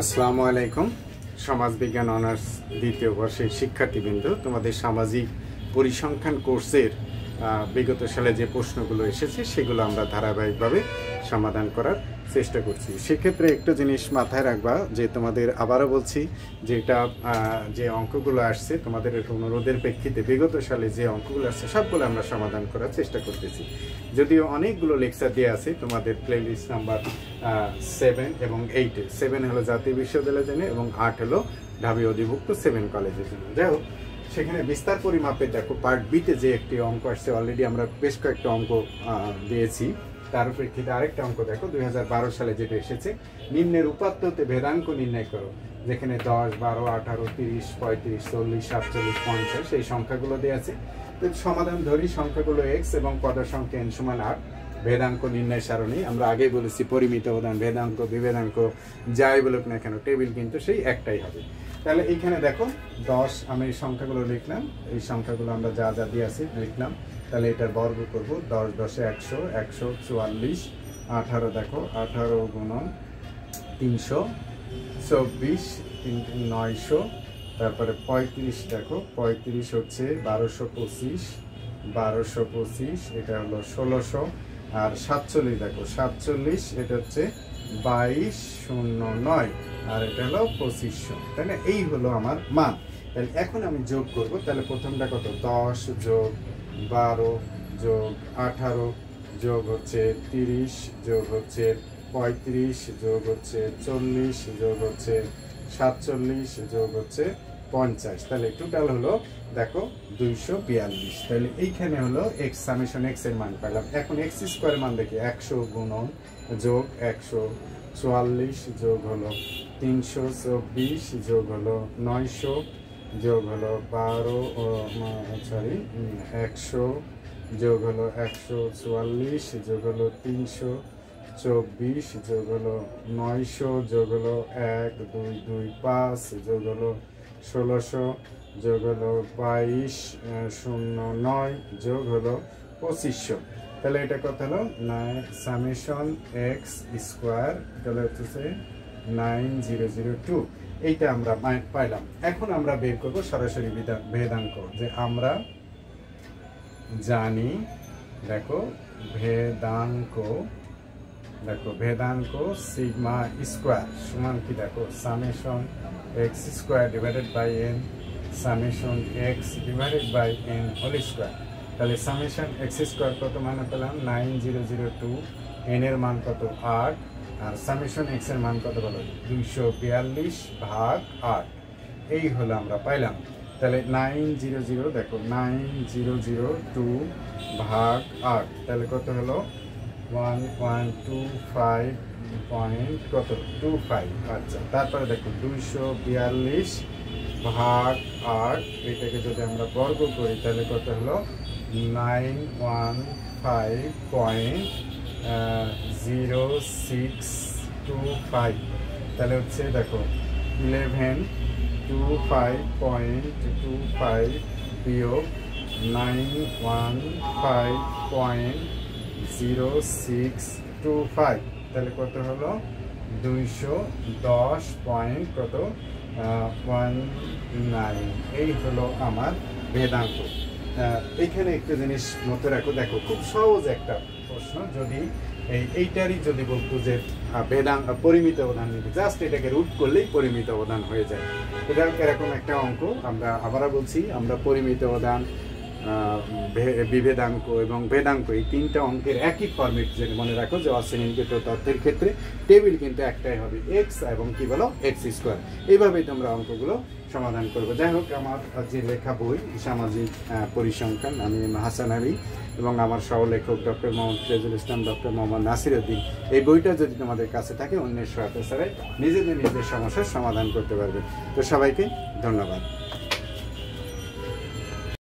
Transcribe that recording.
আসসালামু আলাইকুম। সমাজবিজ্ঞান অনার্স দ্বিতীয় বর্ষের শিক্ষার্থীবৃন্দ তোমাদের সামাজিক পরিসংখ্যান কোর্সের বিগত সালে যে প্রশ্নগুলো এসেছে, সেগুলো আমরা ধারাবাহিকভাবে সমাধান করার চেষ্টা করছি। সেক্ষেত্রে একটা জিনিস মাথায় রাখবা, যে তোমাদের আবারও বলছি যে এটা যে অঙ্কগুলো আসছে, তোমাদের অনুরোধের প্রেক্ষিতে বিগত সালে যে অঙ্কগুলো আসছে, সবগুলো আমরা সমাধান করার চেষ্টা করতেছি। যদিও অনেকগুলো লেকচার দিয়ে আছে, তোমাদের প্লেলিস্ট নাম্বার সেভেন এবং এইটে সেভেন হলো জাতীয় বিশ্ববিদ্যালয়ের জন্য এবং আট হলো ঢাবি অধিভুক্ত সেভেন কলেজের জন্য। যাই হোক সেখানে বিস্তার পরিমাপে দেখো পার্ট বিতে যে একটি অঙ্ক আসছে অলরেডি আমরা বেশ কয়েকটা অঙ্ক দিয়েছি। তার প্রেক্ষিতে আরেকটা অঙ্ক দেখো, দুই হাজার বারো সালে যেটা এসেছে, নিম্নের উপাত্ততে ভেদাঙ্ক নির্ণয় করো, যেখানে দশ, বারো, আঠারো, তিরিশ, পঁয়ত্রিশ, চল্লিশ, সাতচল্লিশ, পঞ্চাশ, এই সংখ্যাগুলো দেওয়া আছে। তো সমাধান ধরি, সংখ্যাগুলো এক্স এবং পদ সংখ্যা এন সমান আট, ভেদাঙ্ক নির্ণয় সারণী। আমরা আগে বলেছি, পরিমিত অবদান ভেদাঙ্ক, বিভেদাঙ্ক, যাই বলুক না কেন, টেবিল কিন্তু সেই একটাই হবে। তাহলে এইখানে দেখো, দশ, আমি এই সংখ্যাগুলো লিখলাম। এই সংখ্যাগুলো আমরা যা যা দিয়ে আছি লিখলাম। তাহলে এটার বর্গ করব, দশ, দশে একশো একশো, চুয়াল্লিশ, আঠারো দেখো, আঠারো গুণন তিনশো, চব্বিশ, তিন- নয়শো, তারপরে পঁয়ত্রিশ দেখো, পঁয়ত্রিশ হচ্ছে বারোশো পঁচিশ বারোশো পঁচিশ, এটা হলো ষোলোশো, আর সাতচল্লিশ দেখো, সাতচল্লিশ, এটা হচ্ছে বাইশ শূন্য নয়। আর এটা হলো পঁচিশশো তাই না? এই হলো আমার মান। তাহলে এখন আমি যোগ করব, তাহলে প্রথমটা কত? দশ যোগ বারো যোগ আঠারো যোগ হচ্ছে তিরিশ, যোগ হচ্ছে পঁয়ত্রিশ, যোগ হচ্ছে চল্লিশ, যোগ হচ্ছে সাতচল্লিশ, যোগ হচ্ছে পঞ্চাশ। তাহলে টোটাল হলো, দেখো, দুইশো বিয়াল্লিশ। তাহলে এইখানে হলো এক্স সামেশন এক্সের মান পেলাম এখন এক্স স্কোয়ার মান দেখি, একশো গুণন যোগ একশো চুয়াল্লিশ যোগ হলো তিনশো চব্বিশ যোগ হলো নয়শো যোগ হলো বারো সরি একশো যোগ হলো একশো চুয়াল্লিশ যোগ হলো তিনশো চব্বিশ যোগ হলো নয়শো যোগ হলো এক দুই দুই পাঁচ যোগ হলো ষোলোশো যোগ হলো বাইশ শূন্য নয় যোগ হলো পঁচিশশো তাহলে এটা কত হলো? নাই সামেশন এক্স স্কোয়ার তাহলে হচ্ছে নাইন জিরো জিরো টু এইটা আমরা পাই- পাইলাম। এখন আমরা বের করব সরাসরি ভেদাঙ্ক যে আমরা জানি, দেখো, ভেদাঙ্ক দেখো, ভেদাঙ্ক সিগমা স্কোয়ার সমান কি দেখো? Summation x square divided by n summation x divided by n whole square তাহলে সামেশন এক্স স্কোয়ার কত মানে পেলাম? Nine zero zero two n এর মান কত? আট। আর সামেশন এক্সের মান কত বলো? দুইশো বিয়াল্লিশ ভাগ আট। এই হলো আমরা পাইলাম। তাহলে নাইন জিরো জিরো দেখো নাইন জিরো জিরো টু ভাগ আট। তাহলে কত হলো? One one two five point কত? টু ফাইভ আচ্ছা তারপরে দেখো, দুইশো বিয়াল্লিশ ভাগ আট। এটাকে যদি আমরা বর্গ করি, তাহলে কত হলো? Nine one five point zero six two five তাহলে হচ্ছে দেখো eleven two five point two five বিয়োগ nine one five point zero six two five তাহলে কত হলো? দুইশো দশ পয়েন্ট কত? ওয়ান নাইন এই হলো আমার আহ, এইখানে একটা জিনিস মতো রাখো, দেখো, খুব সহজ একটা প্রশ্ন যদি এই এইটারই যদি বলতো যে বেদান বেদাং পরিমিত অবদান নিবে জাস্ট এটাকে রুট করলেই পরিমিত অবদান হয়ে যায়। এটা এরকম একটা অঙ্ক, আমরা আবারও বলছি, আমরা পরিমিত অবদান বিভেদাঙ্ক এবং বেদাঙ্ক এই তিনটা অঙ্কের একই ফর্মেট যেটা মনে রাখো যে অশ্রেণীকৃত তথ্যের ক্ষেত্রে টেবিল কিন্তু একটাই হবে এক্স এবং কি বলো? এক্স স্কোয়ার এইভাবেই তোমরা অঙ্কগুলো সমাধান করব। যাই হোক, আমার যে লেখা বই, সামাজিক পরিসংখ্যান, আমি হাসান আলী এবং আমার সহলেখক ডক্টর মোহাম্মদ ফিরাজুল ইসলাম, ডক্টর মোহাম্মদ নাসির উদ্দিন, এই বইটা যদি তোমাদের কাছে থাকে, অন্যের সহায়তা ছাড়াই নিজেদের নিজেদের সমস্যার সমাধান করতে পারবে। তো সবাইকে ধন্যবাদ।